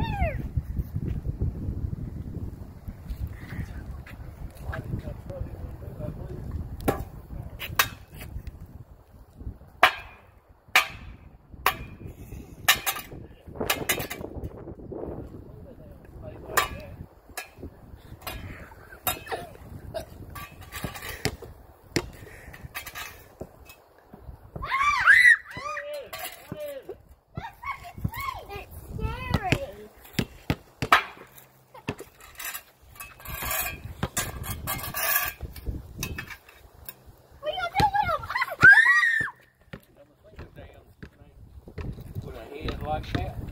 Yeah. is like that.